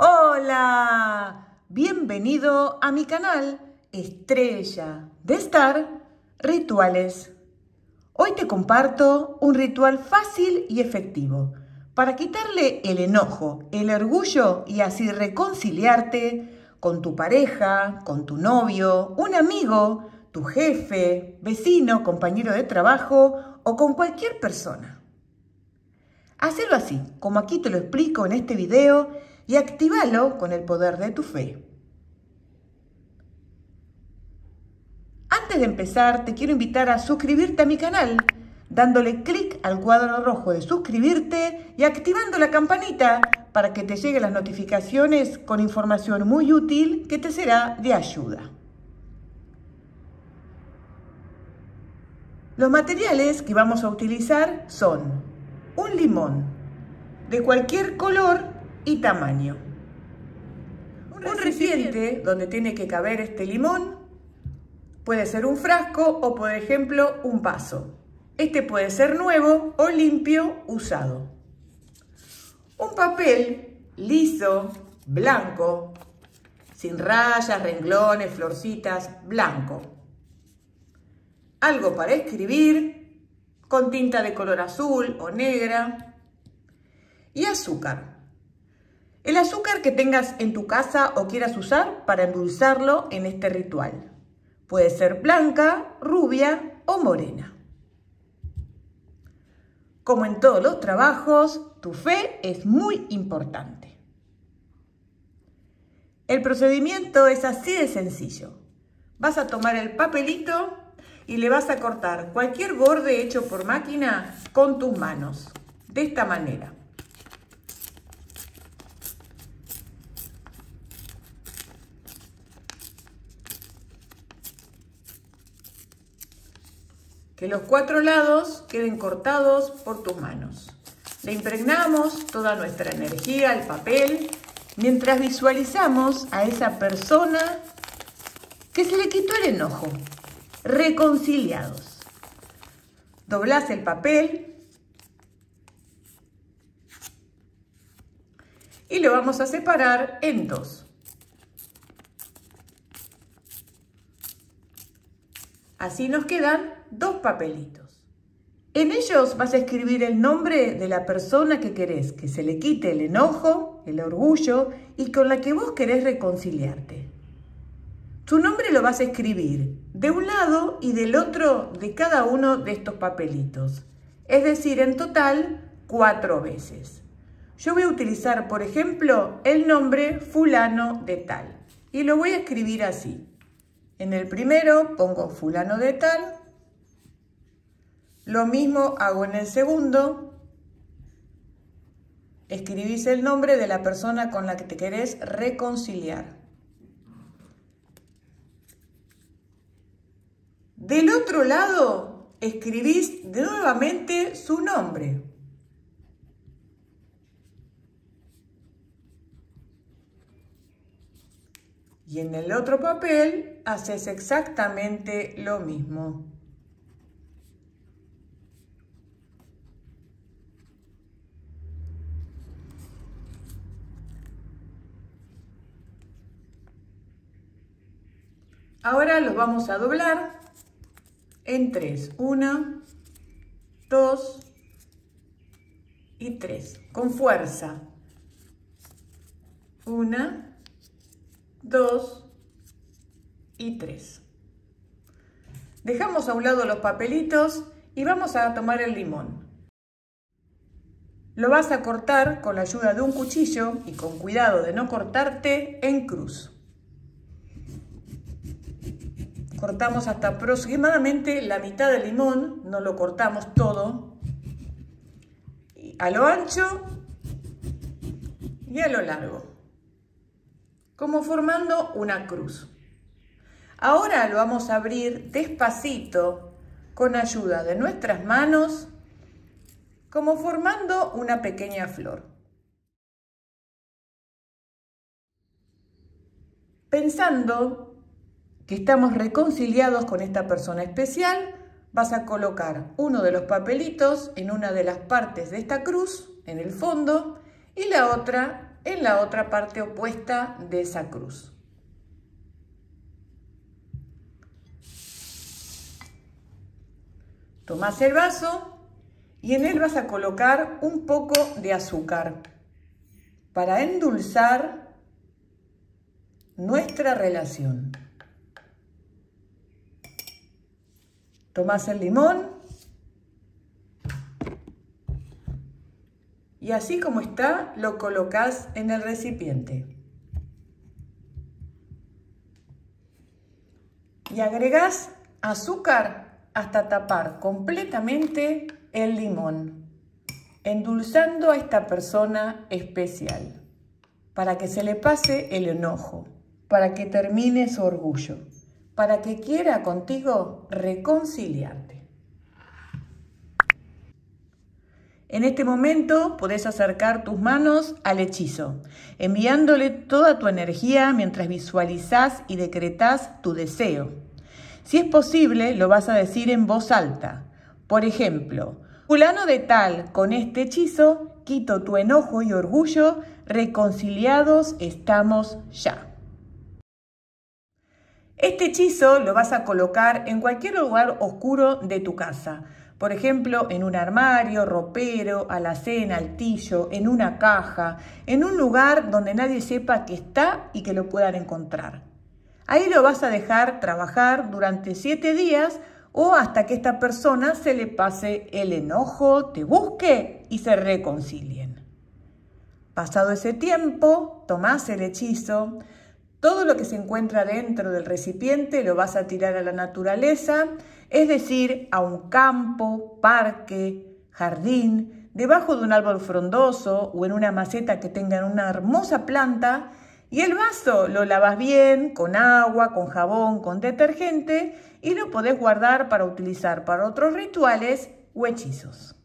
Hola, bienvenido a mi canal Estrella de Star Rituales. Hoy te comparto un ritual fácil y efectivo para quitarle el enojo, el orgullo y así reconciliarte con tu pareja, con tu novio, un amigo, tu jefe, vecino, compañero de trabajo o con cualquier persona. Hacelo así, como aquí te lo explico en este video, y actívalo con el poder de tu fe. Antes de empezar, te quiero invitar a suscribirte a mi canal, dándole clic al cuadro rojo de suscribirte y activando la campanita para que te lleguen las notificaciones con información muy útil que te será de ayuda. Los materiales que vamos a utilizar son un limón de cualquier color y tamaño. Un recipiente donde tiene que caber este limón puede ser un frasco o por ejemplo un vaso. Este puede ser nuevo o limpio usado. Un papel liso, blanco, sin rayas, renglones, florcitas, blanco. Algo para escribir, con tinta de color azul o negra. Y azúcar. El azúcar que tengas en tu casa o quieras usar para endulzarlo en este ritual. Puede ser blanca, rubia o morena. Como en todos los trabajos, tu fe es muy importante. El procedimiento es así de sencillo. Vas a tomar el papelito y le vas a cortar cualquier borde hecho por máquina con tus manos, de esta manera. Que los cuatro lados queden cortados por tus manos. Le impregnamos toda nuestra energía al papel mientras visualizamos a esa persona que se le quitó el enojo, reconciliados. Doblás el papel y lo vamos a separar en dos. Así nos quedan dos papelitos. En ellos vas a escribir el nombre de la persona que querés que se le quite el enojo, el orgullo y con la que vos querés reconciliarte. Tu nombre lo vas a escribir de un lado y del otro de cada uno de estos papelitos. Es decir, en total, cuatro veces. Yo voy a utilizar, por ejemplo, el nombre fulano de tal. Y lo voy a escribir así. En el primero pongo fulano de tal. Lo mismo hago en el segundo. Escribís el nombre de la persona con la que te querés reconciliar. Del otro lado, escribís nuevamente su nombre. Y en el otro papel haces exactamente lo mismo. Ahora los vamos a doblar en tres. Una, dos y tres. Con fuerza. Una, 2 y 3. Dejamos a un lado los papelitos y vamos a tomar el limón. Lo vas a cortar con la ayuda de un cuchillo y con cuidado de no cortarte en cruz. Cortamos hasta aproximadamente la mitad del limón, no lo cortamos todo. A lo ancho y a lo largo como formando una cruz. Ahora lo vamos a abrir despacito con ayuda de nuestras manos, como formando una pequeña flor. Pensando que estamos reconciliados con esta persona especial, vas a colocar uno de los papelitos en una de las partes de esta cruz, en el fondo, y la otra en la otra parte opuesta de esa cruz. Tomás el vaso y en él vas a colocar un poco de azúcar para endulzar nuestra relación. Tomás el limón y así como está lo colocas en el recipiente. Y agregas azúcar hasta tapar completamente el limón, endulzando a esta persona especial, para que se le pase el enojo, para que termine su orgullo para que quiera contigo reconciliarte. En este momento podés acercar tus manos al hechizo, enviándole toda tu energía mientras visualizás y decretás tu deseo. Si es posible, lo vas a decir en voz alta. Por ejemplo, fulano de tal, con este hechizo, quito tu enojo y orgullo, reconciliados estamos ya. Este hechizo lo vas a colocar en cualquier lugar oscuro de tu casa. Por ejemplo, en un armario, ropero, alacena, altillo, en una caja, en un lugar donde nadie sepa que está y que lo puedan encontrar. Ahí lo vas a dejar trabajar durante siete días o hasta que esta persona se le pase el enojo, te busque y se reconcilien. Pasado ese tiempo, tomás el hechizo, todo lo que se encuentra dentro del recipiente lo vas a tirar a la naturaleza, es decir, a un campo, parque, jardín, debajo de un árbol frondoso o en una maceta que tenga una hermosa planta y el vaso lo lavas bien con agua, con jabón, con detergente y lo podés guardar para utilizar para otros rituales o hechizos.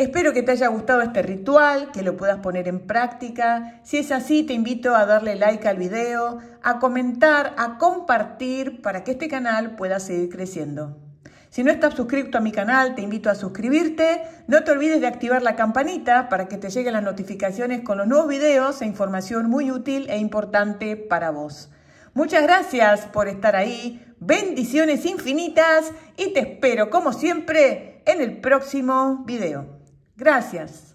Espero que te haya gustado este ritual, que lo puedas poner en práctica. Si es así, te invito a darle like al video, a comentar, a compartir para que este canal pueda seguir creciendo. Si no estás suscrito a mi canal, te invito a suscribirte. No te olvides de activar la campanita para que te lleguen las notificaciones con los nuevos videos e información muy útil e importante para vos. Muchas gracias por estar ahí. Bendiciones infinitas y te espero como siempre en el próximo video. Gracias.